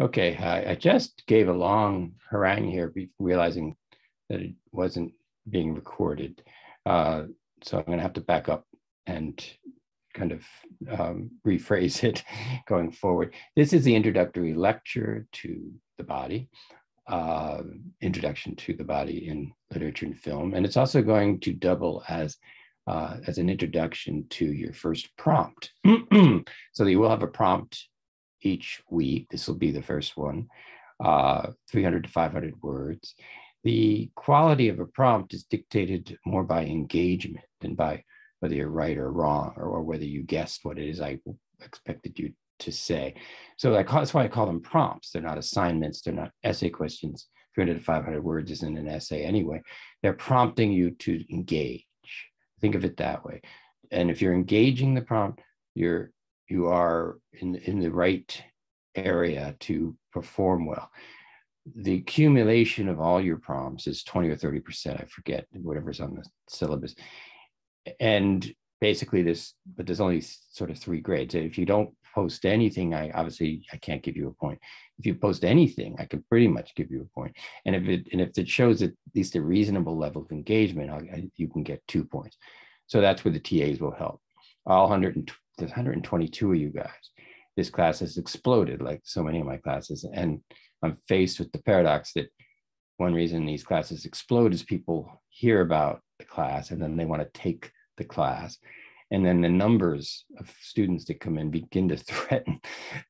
Okay, I, I, just gave a long harangue here, realizing that it wasn't being recorded. Uh, so I'm going to have to back up and kind of um, rephrase it going forward. This is the introductory lecture to the body, uh, introduction to the body in literature and film, and it's also going to double as uh, as an introduction to your first prompt. so you will have a prompt each week. This will be the first one, uh, 300 to 500 words. The quality of a prompt is dictated more by engagement than by whether you're right or wrong or, or whether you guessed what it is I expected you to say. So I call, that's why I call them prompts. They're not assignments. They're not essay questions. 300 to 500 words isn't an essay anyway. They're prompting you to engage. Think of it that way. And if you're engaging the prompt, you're you are in, in the right area to perform well. The accumulation of all your prompts is 20 or 30%, I forget, whatever's on the syllabus. And basically this, but there's only sort of three grades. If you don't post anything, I obviously I can't give you a point. If you post anything, I can pretty much give you a point. And if it and if it shows at least a reasonable level of engagement, I, you can get two points. So that's where the TAs will help. All 100 there's 122 of you guys. This class has exploded like so many of my classes. And I'm faced with the paradox that one reason these classes explode is people hear about the class and then they want to take the class. And then the numbers of students that come in begin to threaten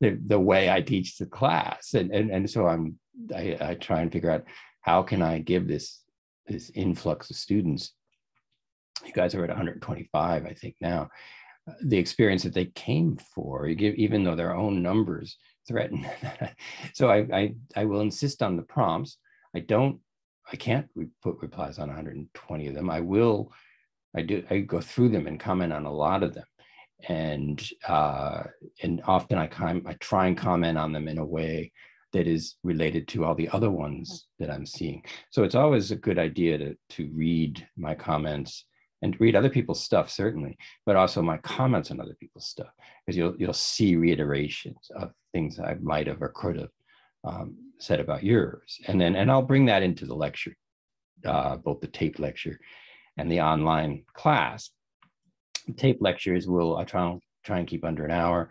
the, the way I teach the class. And, and, and so I'm I, I try and figure out how can I give this this influx of students. You guys are at 125, I think now the experience that they came for, even though their own numbers threaten. so I, I, I will insist on the prompts. I don't, I can't put replies on 120 of them. I will, I do, I go through them and comment on a lot of them. And uh, and often I com- I try and comment on them in a way that is related to all the other ones that I'm seeing. So it's always a good idea to to read my comments and read other people's stuff certainly but also my comments on other people's stuff because you'll you'll see reiterations of things i might have or could have um, said about yours. And then and i'll bring that into the lecture uh, both the tape lecture and the online class. Tape lectures will i try, try and keep under an hour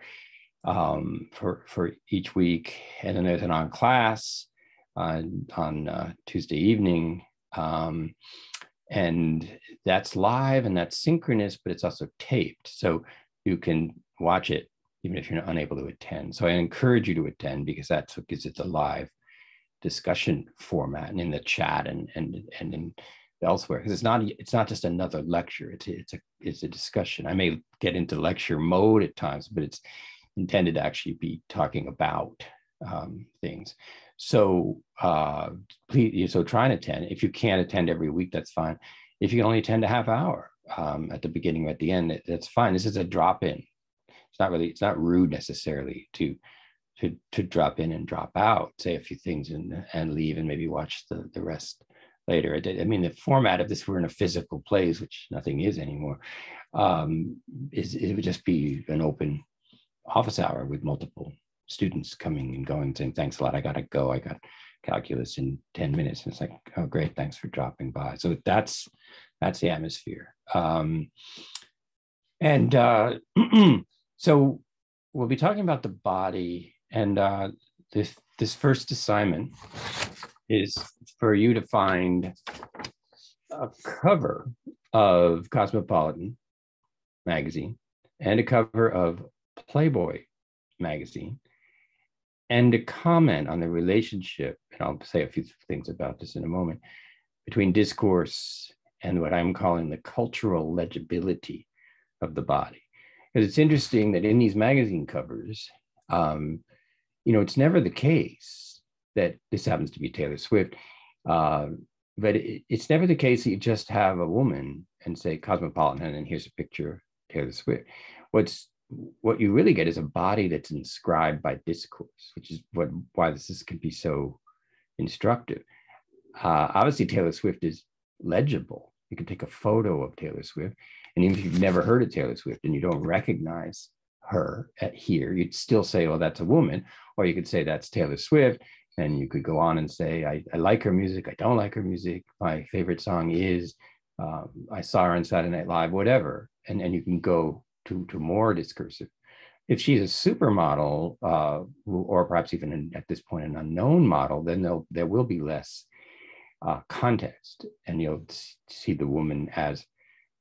um, for for each week. And then there's an on class uh, on uh, tuesday evening um, and that's live and that's synchronous but it's also taped. So you can watch it even if you're unable to attend. So i encourage you to attend because that's what gives it the live discussion format and in the chat and and and in elsewhere. Because it's not it's not just another lecture. It's it's a it's a discussion. I may get into lecture mode at times but it's intended to actually be talking about um, things so uh, please, so try and attend. If you can't attend every week, that's fine. If you can only attend a half hour um, at the beginning or at the end, that's fine. This is a drop in. It's not really, it's not rude necessarily to to to drop in and drop out, say a few things and and leave and maybe watch the the rest later. I mean, the format of this, we're in a physical place, which nothing is anymore. Um, is it would just be an open office hour with multiple students coming and going saying, thanks a lot, I gotta go. I got calculus in 10 minutes. And it's like, oh, great, thanks for dropping by. So that's, that's the atmosphere. Um, and uh, so we'll be talking about the body and uh, this, this first assignment is for you to find a cover of Cosmopolitan magazine and a cover of Playboy magazine and to comment on the relationship, and I'll say a few things about this in a moment, between discourse and what I'm calling the cultural legibility of the body. Because it's interesting that in these magazine covers, um, you know, it's never the case that this happens to be Taylor Swift, uh, but it, it's never the case that you just have a woman and say Cosmopolitan, and here's a picture of Taylor Swift. What's what you really get is a body that's inscribed by discourse, which is what why this is, can be so instructive. Uh, obviously, Taylor Swift is legible. You can take a photo of Taylor Swift, and even if you've never heard of Taylor Swift and you don't recognize her at here. You'd still say, oh, that's a woman. Or you could say that's Taylor Swift. And you could go on and say, I, I like her music. I don't like her music. My favorite song is um, I saw her on Saturday Night Live, whatever. And, and you can go to, to more discursive. If she's a supermodel, uh, or perhaps even an, at this point an unknown model, then there will be less uh, context, and you'll see the woman as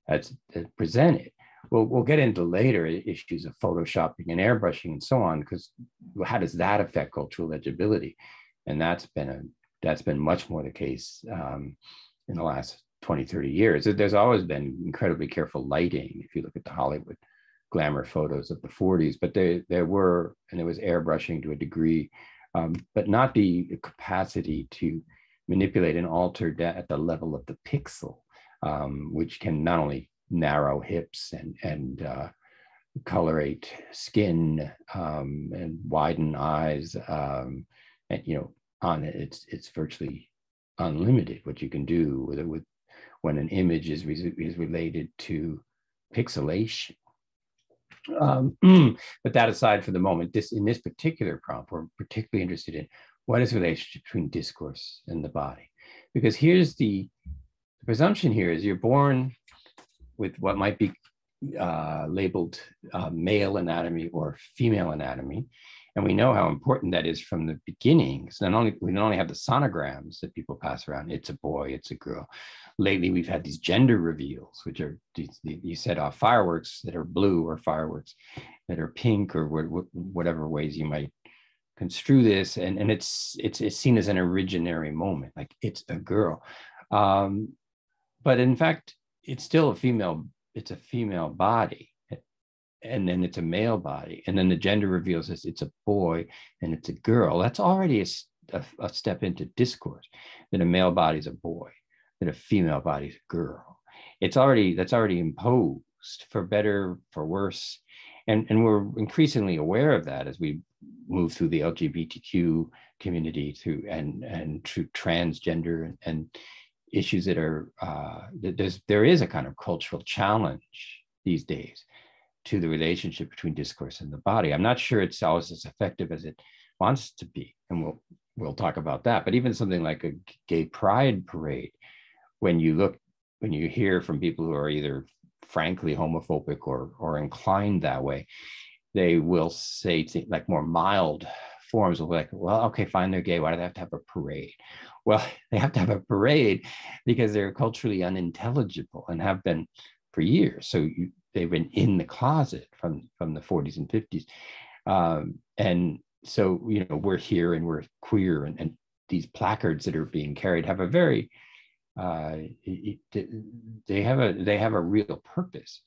as presented. We'll, we'll get into later issues of photoshopping and airbrushing and so on, because how does that affect cultural legibility? And that's been a that's been much more the case um, in the last 20, 30 years. There's always been incredibly careful lighting. If you look at the Hollywood glamour photos of the 40s, but there, there were, and there was airbrushing to a degree, um, but not the capacity to manipulate and alter that at the level of the pixel, um, which can not only narrow hips and, and uh, colorate skin um, and widen eyes, um, and you know, on it, it's it's virtually unlimited what you can do with it with when an image is, is related to pixelation. Um, but that aside for the moment, this in this particular prompt, we're particularly interested in what is the relationship between discourse and the body? Because here's the, the presumption here is you're born with what might be uh, labeled uh, male anatomy or female anatomy. And we know how important that is from the beginning. So not only we not only have the sonograms that people pass around, it's a boy, it's a girl. Lately, we've had these gender reveals, which are you set off fireworks that are blue or fireworks that are pink or whatever ways you might construe this. And, and it's, it's it's seen as an originary moment, like it's a girl. Um, but in fact, it's still a female, it's a female body and then it's a male body and then the gender reveals us it's a boy and it's a girl that's already a, a, a, step into discourse that a male body is a boy that a female body is a girl. It's already that's already imposed for better for worse and and we're increasingly aware of that as we move through the lgbtq community through and and through transgender and, and issues that are uh, there's there is a kind of cultural challenge these days to the relationship between discourse and the body. I'm not sure it's always as effective as it wants to be, and we'll we'll talk about that. But even something like a gay pride parade, when you look, when you hear from people who are either frankly homophobic or or inclined that way, they will say like more mild forms of like, well, okay, fine, they're gay. Why do they have to have a parade? Well, they have to have a parade because they're culturally unintelligible and have been for years. So you, they've been in the closet from from the 40s and 50s um, and so you know we're here and we're queer and, and these placards that are being carried have a very uh, they have a they have a real purpose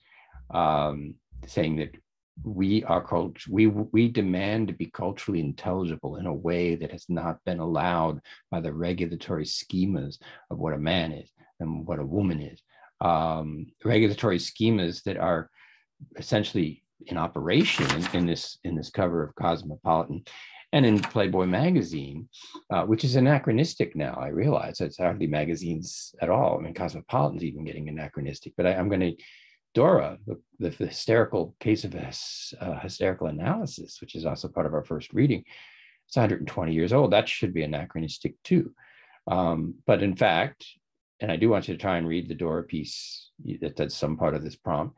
um, saying that we are cult- we we demand to be culturally intelligible in a way that has not been allowed by the regulatory schemas of what a man is and what a woman is um, regulatory schemas that are essentially in operation in, in, this in this cover of Cosmopolitan and in Playboy magazine, uh, which is anachronistic now. I realize it's hardly magazines at all. I mean, Cosmopolitan's even getting anachronistic. But I, am going to Dora, the, the, hysterical case of uh, hysterical analysis, which is also part of our first reading. It's 120 years old. That should be anachronistic too. Um, but in fact, and I do want you to try and read the Dora piece that that's some part of this prompt.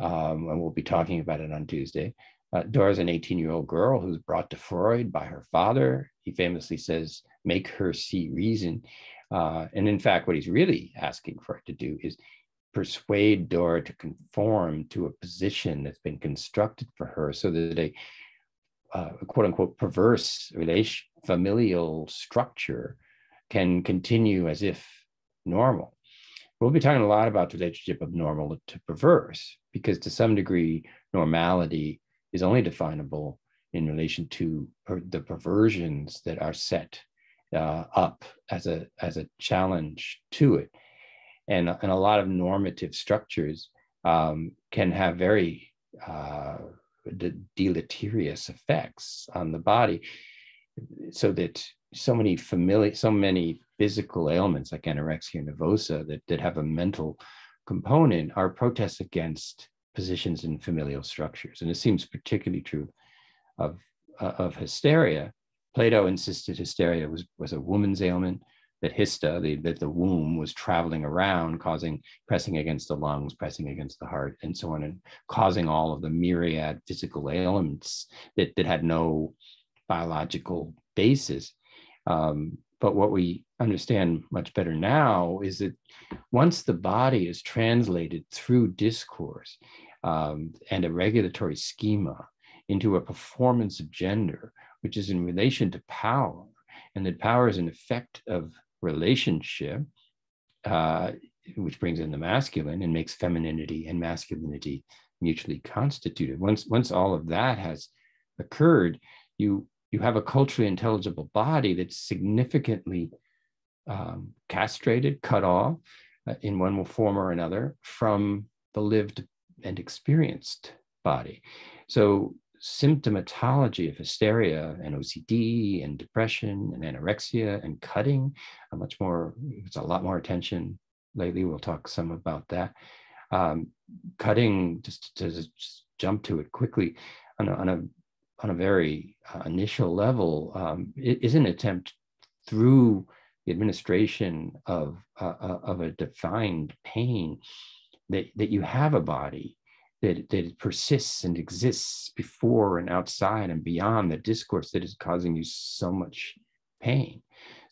Um, and we'll be talking about it on Tuesday. Uh, Dora's an 18 year old girl who's brought to Freud by her father. He famously says, make her see reason. Uh, and in fact, what he's really asking Freud to do is persuade Dora to conform to a position that's been constructed for her so that a, uh, quote unquote perverse relation, familial structure can continue as if normal. We'll be talking a lot about the relationship of normal to perverse, because to some degree, normality is only definable in relation to per the perversions that are set uh, up as a as a challenge to it, and and a lot of normative structures um, can have very uh, de deleterious effects on the body, so that so many familiar, so many physical ailments like anorexia nervosa that, that have a mental component are protests against positions in familial structures. And it seems particularly true of, uh, of hysteria. Plato insisted hysteria was, was a woman's ailment, that hysta, the, that the womb was traveling around, causing pressing against the lungs, pressing against the heart, and so on, and causing all of the myriad physical ailments that, that had no biological basis. Um, but what we understand much better now is that once the body is translated through discourse um, and a regulatory schema into a performance of gender, which is in relation to power, and that power is an effect of relationship, uh, which brings in the masculine and makes femininity and masculinity mutually constituted. Once, once all of that has occurred, you you have a culturally intelligible body that's significantly um, castrated, cut off uh, in one form or another from the lived and experienced body. So symptomatology of hysteria and OCD and depression and anorexia and cutting, a much more, it's a lot more attention lately. We'll talk some about that. Um, cutting, just to just jump to it quickly, on a, on a on a very uh, initial level um, is an attempt through the administration of, uh, uh, of a defined pain that, that you have a body that, that persists and exists before and outside and beyond the discourse that is causing you so much pain.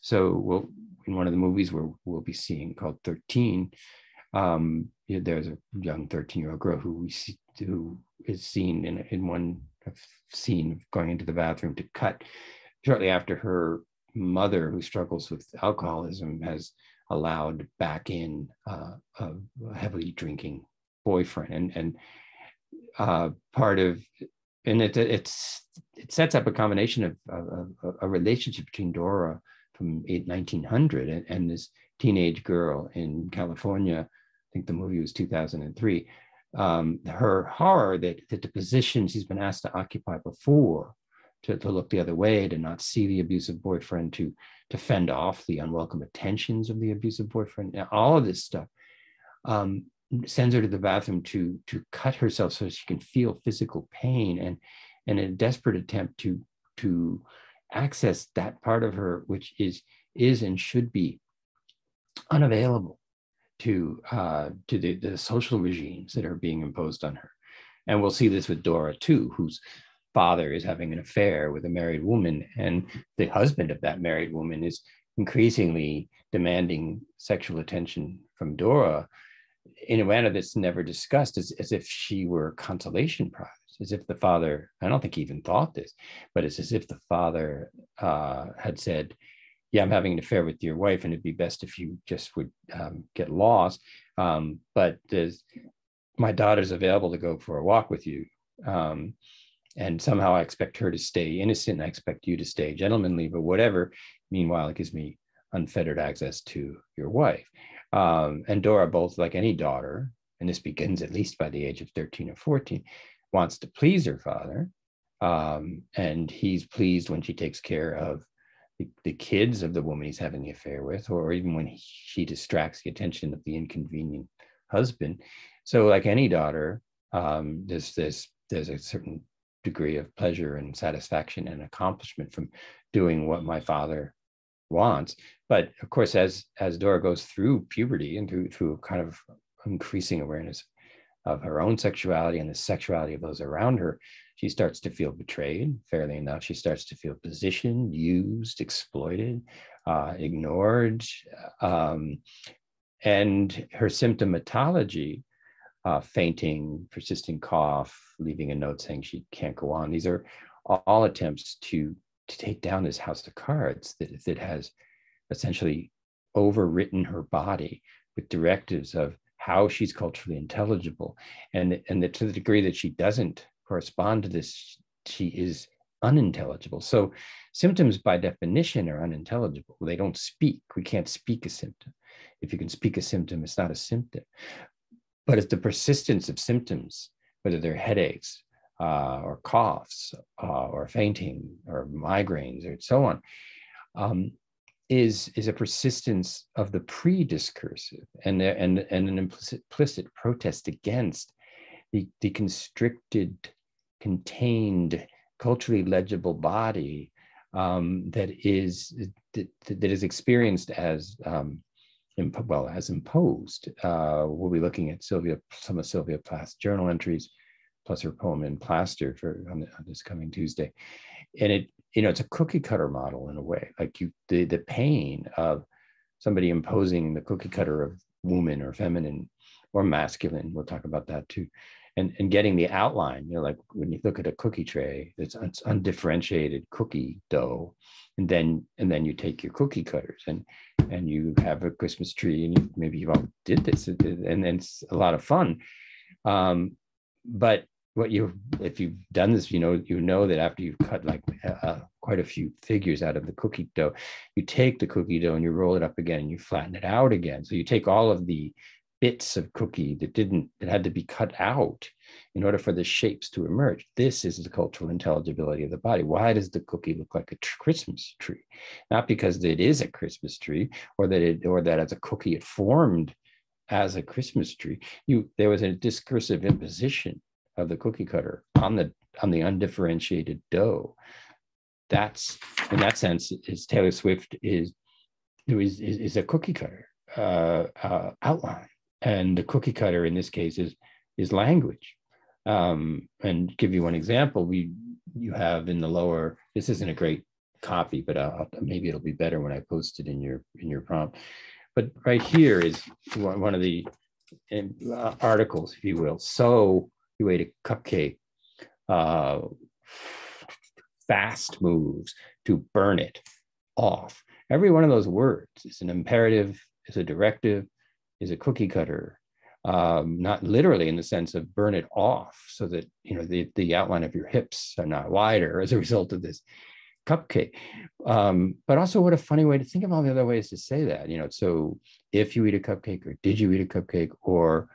So we'll, in one of the movies where we'll be seeing called 13, um, there's a young 13 year old girl who we see, who is seen in, in one scene going into the bathroom to cut shortly after her mother, who struggles with alcoholism, has allowed back in uh, a heavily drinking boyfriend, and and uh, part of and it it's it sets up a combination of, of, a relationship between Dora from 1900 and, and this teenage girl in California. I think the movie was 2003 um, her horror that, that the position she's been asked to occupy before to, to look the other way, to not see the abusive boyfriend, to, to fend off the unwelcome attentions of the abusive boyfriend, all of this stuff um, sends her to the bathroom to, to cut herself so she can feel physical pain and, and a desperate attempt to, to access that part of her, which is, is and should be unavailable to uh, to the, the social regimes that are being imposed on her. And we'll see this with Dora too, whose father is having an affair with a married woman, and the husband of that married woman is increasingly demanding sexual attention from Dora in a manner that's never discussed, as, as if she were a consolation prize, as if the father, I don't think he even thought this, but it's as if the father uh, had said, yeah, I'm having an affair with your wife, and it'd be best if you just would um, get lost. Um, but my daughter's available to go for a walk with you. Um, and somehow I expect her to stay innocent. and I expect you to stay gentlemanly, but whatever. Meanwhile, it gives me unfettered access to your wife. Um, and Dora, both like any daughter, and this begins at least by the age of 13 or 14, wants to please her father. Um, and he's pleased when she takes care of the, the kids of the woman he's having the affair with, or even when he, she distracts the attention of the inconvenient husband. So, like any daughter, um, there's there's there's a certain degree of pleasure and satisfaction and accomplishment from doing what my father wants. But of course, as as Dora goes through puberty and through through kind of increasing awareness of her own sexuality and the sexuality of those around her, she starts to feel betrayed, fairly enough. She starts to feel positioned, used, exploited, uh, ignored. Um, and her symptomatology, uh, fainting, persisting cough, leaving a note saying she can't go on, these are all attempts to, to take down this house of cards that, that has essentially overwritten her body with directives of how she's culturally intelligible and and the, to the degree that she doesn't correspond to this, she is unintelligible. So symptoms by definition are unintelligible. They don't speak. We can't speak a symptom. If you can speak a symptom, it's not a symptom. But it's the persistence of symptoms, whether they're headaches uh, or coughs uh, or fainting or migraines or so on, um, is, is a persistence of the pre-discursive and, and, and an implicit, implicit protest against the, the constricted, contained, culturally legible body um, that is that, that is experienced as um, imp- well as imposed. Uh, we'll be looking at Sylvia some of Sylvia Plath's journal entries, plus her poem in plaster for on, on this coming Tuesday, and it you know it's a cookie cutter model in a way. Like you the the pain of somebody imposing the cookie cutter of woman or feminine or masculine. We'll talk about that too. And, and getting the outline, you know, like when you look at a cookie tray, it's, it's undifferentiated cookie dough, and then and then you take your cookie cutters and and you have a Christmas tree, and you, maybe you all did this, and, and it's a lot of fun. Um, but what you if you've done this you know you know that after you've cut like uh, quite a few figures out of the cookie dough you take the cookie dough and you roll it up again and you flatten it out again. So you take all of the bits of cookie that didn't that had to be cut out in order for the shapes to emerge. This is the cultural intelligibility of the body. Why does the cookie look like a christmas tree? Not because it is a christmas tree or that it or that as a cookie it formed as a christmas tree. You there was a discursive imposition of the cookie cutter. On the on the undifferentiated dough. That's in that sense is taylor swift is is, is a cookie cutter uh, uh, outline. And the cookie cutter in this case is is language. Um, and give you one example we you have in the lower this isn't a great copy but I'll, maybe it'll be better when i post it in your in your prompt. But right here is one of the uh, articles if you will. So you ate a cupcake uh, fast moves to burn it off every one of those words is an imperative is a directive is a cookie cutter, um, not literally in the sense of burn it off so that you know the, the outline of your hips are not wider as a result of this cupcake. Um, but also what a funny way to think of all the other ways to say that, you know, so if you eat a cupcake or did you eat a cupcake or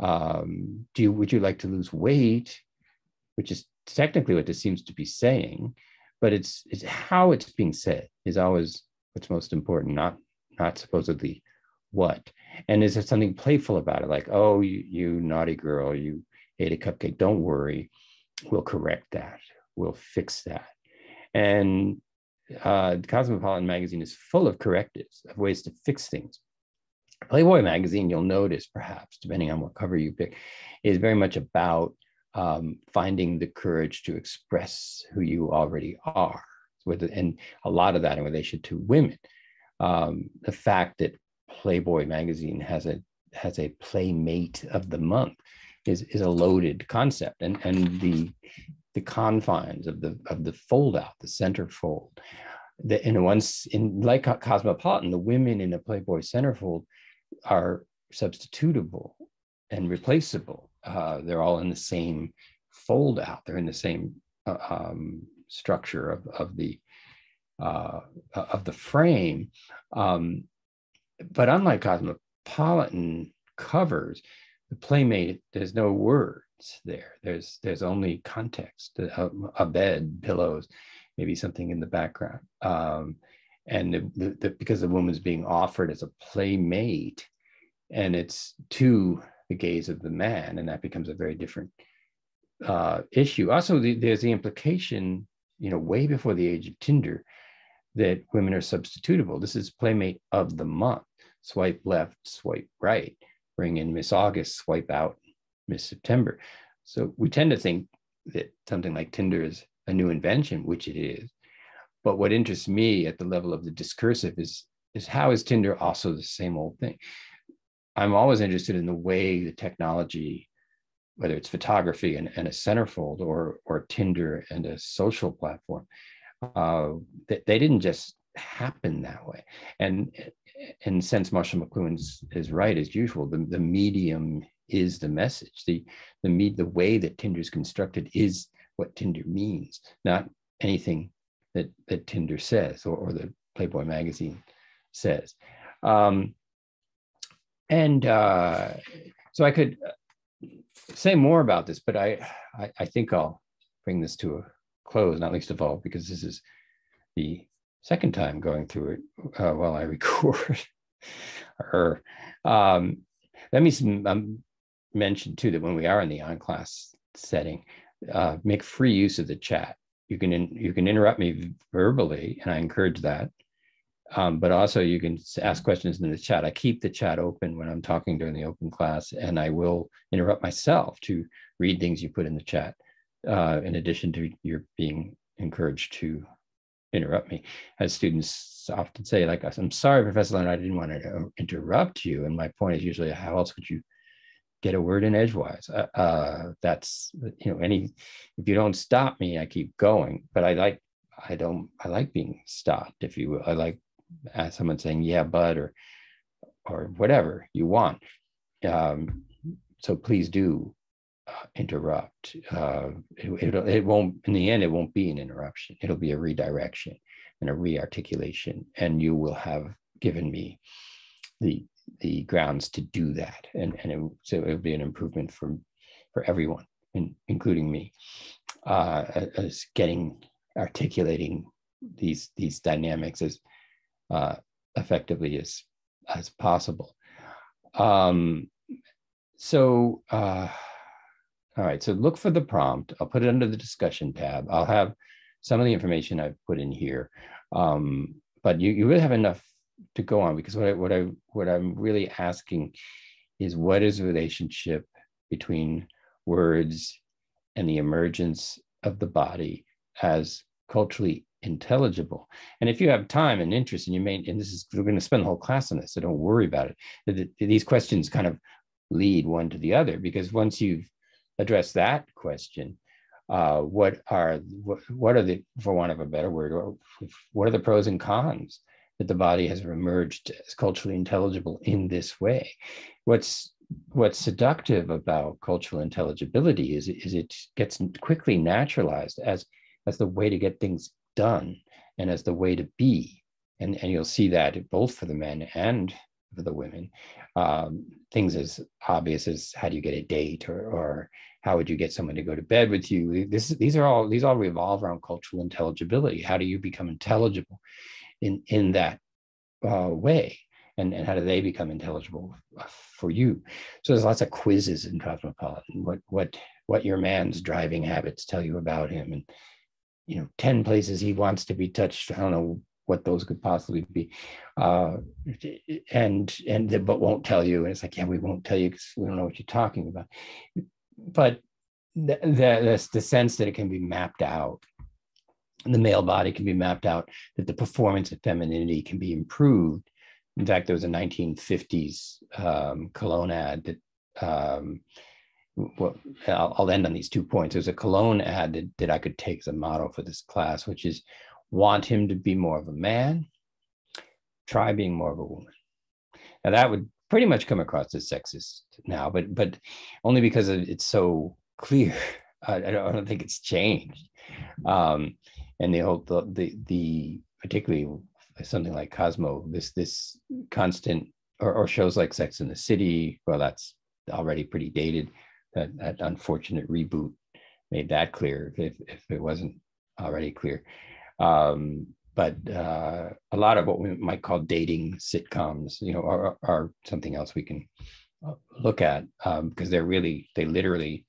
um, do you, would you like to lose weight, which is technically what this seems to be saying, but it's, it's how it's being said is always what's most important, not, not supposedly what. And is there something playful about it? Like oh you, you naughty girl you ate a cupcake. Don't worry. We'll correct that. We'll fix that. And uh, cosmopolitan magazine is full of correctives of ways to fix things playboy magazine you'll notice perhaps depending on what cover you pick is very much about um, finding the courage to express who you already are with and a lot of that in relation to women. Um, the fact that Playboy magazine has a has a playmate of the month is is a loaded concept and and the the confines of the of the fold out the centerfold the in once in like cosmopolitan the women in a playboy centerfold are substitutable and replaceable. Uh, they're all in the same fold out. They're in the same uh, um, structure of, of the uh, of the frame. Um, but unlike cosmopolitan covers, the playmate there's no words there. There's there's only context, a, a bed, pillows, maybe something in the background, um, and the, the, because the woman's being offered as a playmate, and it's to the gaze of the man, and that becomes a very different uh, issue. Also, the, there's the implication, you know, way before the age of Tinder, that women are substitutable. This is playmate of the month swipe left, swipe right, bring in Miss August, swipe out Miss September. So we tend to think that something like Tinder is a new invention, which it is. But what interests me at the level of the discursive is, is how is Tinder also the same old thing? I'm always interested in the way the technology, whether it's photography and, and a centerfold or, or Tinder and a social platform, uh, they, they didn't just happen that way. And in sense, Marshall McLuhan is right as usual. The, the medium is the message. The the me, the way that Tinder is constructed is what Tinder means, not anything that that Tinder says or, or the Playboy magazine says. Um, and uh, so I could uh, say more about this, but I, I, I think I'll bring this to a close, not least of all because this is the second time going through it uh, while I record. or um, let me um, mention too that when we are in the on class setting, uh, make free use of the chat. You can in, you can interrupt me verbally, and I encourage that. Um, but also you can ask questions in the chat. I keep the chat open when I'm talking during the open class, and I will interrupt myself to read things you put in the chat. Uh, in addition to your being encouraged to interrupt me, as students often say, like, "I'm sorry, Professor Leonard, I didn't want to interrupt you." And my point is usually, how else would you get a word in edgewise. Uh, uh, that's you know any if you don't stop me, I keep going. But I like I don't I like being stopped. If you will, I like uh, someone saying yeah, but or or whatever you want. Um, so please do uh, interrupt. Uh, it, it, it won't in the end. It won't be an interruption. It'll be a redirection and a rearticulation, and you will have given me the the grounds to do that. And, and it, so it would be an improvement for, for everyone, in, including me, uh, as getting, articulating these, these dynamics as uh, effectively as, as possible. Um, so, uh, all right, so look for the prompt. I'll put it under the discussion tab. I'll have some of the information I've put in here. Um, but you, you really have enough to go on because what I, what I what I'm really asking is what is the relationship between words and the emergence of the body as culturally intelligible. And if you have time and interest, and you may, and this is we're going to spend the whole class on this, so don't worry about it. These questions kind of lead one to the other because once you've addressed that question, uh, what are what, what are the, for want of a better word, what are the pros and cons that the body has emerged as culturally intelligible in this way. What's what's seductive about cultural intelligibility is, is it gets quickly naturalized as as the way to get things done and as the way to be. And, and you'll see that both for the men and for the women. Um, things as obvious as how do you get a date or, or how would you get someone to go to bed with you? This, these are all these all revolve around cultural intelligibility. How do you become intelligible? In in that uh, way. And, and how do they become intelligible for you? So there's lots of quizzes in cosmopolitan what what what your man's driving habits tell you about him. And you know 10 places he wants to be touched i don't know what those could possibly be. Uh, and and but won't tell you. And it's like yeah we won't tell you because we don't know what you're talking about. But the, the, the sense that it can be mapped out the male body can be mapped out, that the performance of femininity can be improved. In fact, there was a 1950s um, cologne ad that, um, well, I'll, I'll, end on these two points. There's a cologne ad that, that I could take as a model for this class, which is want him to be more of a man, try being more of a woman. Now that would pretty much come across as sexist now, but but only because it's so clear. I, I, don't, think it's changed. Um, and they whole the, the the particularly something like Cosmo, this this constant or, or shows like Sex in the City, well, that's already pretty dated. That that unfortunate reboot made that clear if if it wasn't already clear. Um, but uh, a lot of what we might call dating sitcoms, you know, are, are something else we can look at um, because they're really they literally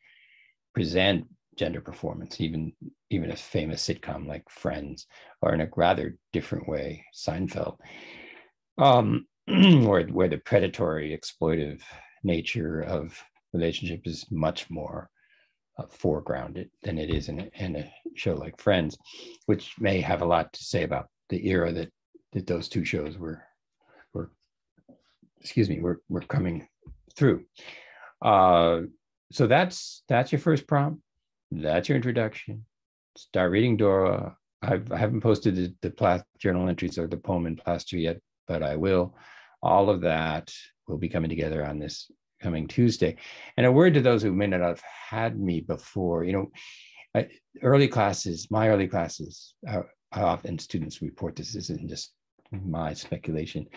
present gender performance, even even a famous sitcom like Friends, or in a rather different way, Seinfeld, um, where where the predatory, exploitive nature of relationship is much more uh, foregrounded than it is in a, in a show like Friends, which may have a lot to say about the era that that those two shows were were excuse me were were coming through. Uh, so that's that's your first prompt that's your introduction. Start reading Dora. I've, I haven't posted the, the Plath journal entries or the poem in plaster yet, but I will. All of that will be coming together on this coming Tuesday. And a word to those who may not have had me before, you know, I, early classes, my early classes, uh, often students report this isn't just my speculation,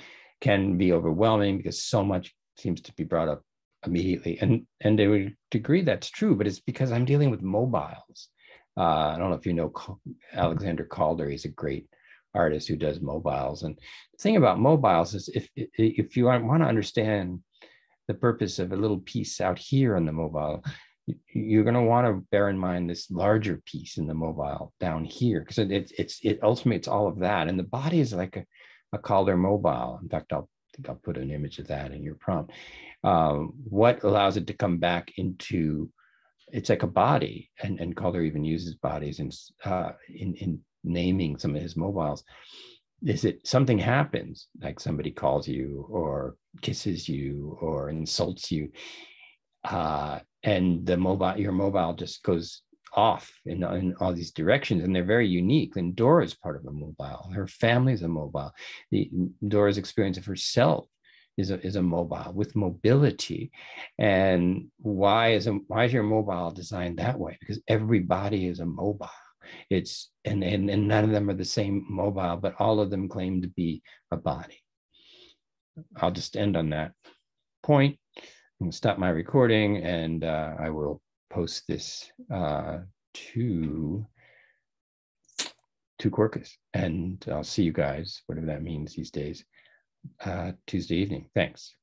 can be overwhelming because so much seems to be brought up immediately. And and to a degree that's true, but it's because I'm dealing with mobiles. Uh, I don't know if you know Alexander Calder. He's a great artist who does mobiles. And the thing about mobiles is if if you want to understand the purpose of a little piece out here on the mobile you're going to want to bear in mind this larger piece in the mobile down here because it, it, it's it ultimates all of that and the body is like a, a Calder mobile in fact i'll I think i'll put an image of that in your prompt. Um, what allows it to come back into it's like a body and and Calder even uses bodies in uh, in, in naming some of his mobiles. Is it something happens like somebody calls you or kisses you or insults you uh, and the mobile your mobile just goes off in, in all these directions and they're very unique and Dora is part of a mobile. Her family is a mobile. The Dora's experience of herself is a, is a mobile with mobility. And why is a why is your mobile designed that way? Because everybody is a mobile. It's and, and and none of them are the same mobile but all of them claim to be a body. I'll just end on that point. Stop my recording and uh, I will post this uh, to to Quercus and I'll see you guys, whatever that means these days, uh, Tuesday evening. Thanks.